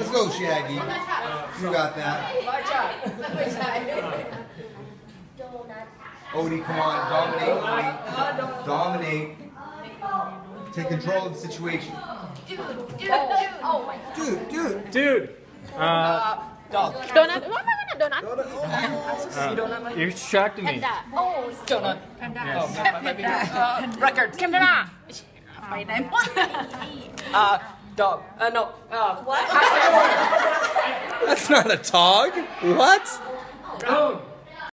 Let's go, Shaggy. You got that. Watch out. Odie, come on. Dominate, Odie. Dominate. Take control of the situation. Dude, dude, dude. Dude, dude. Dude. Uh, dog. Donut. What am I gonna donut? Donut. Oh. Uh, donut? You're distracting me. Panda. Oh, donut. Panda. Yes. Oh, my baby. Uh, record. Camera. My name. uh, dog. Uh, no. Uh, what? That's not a dog. What? Dude,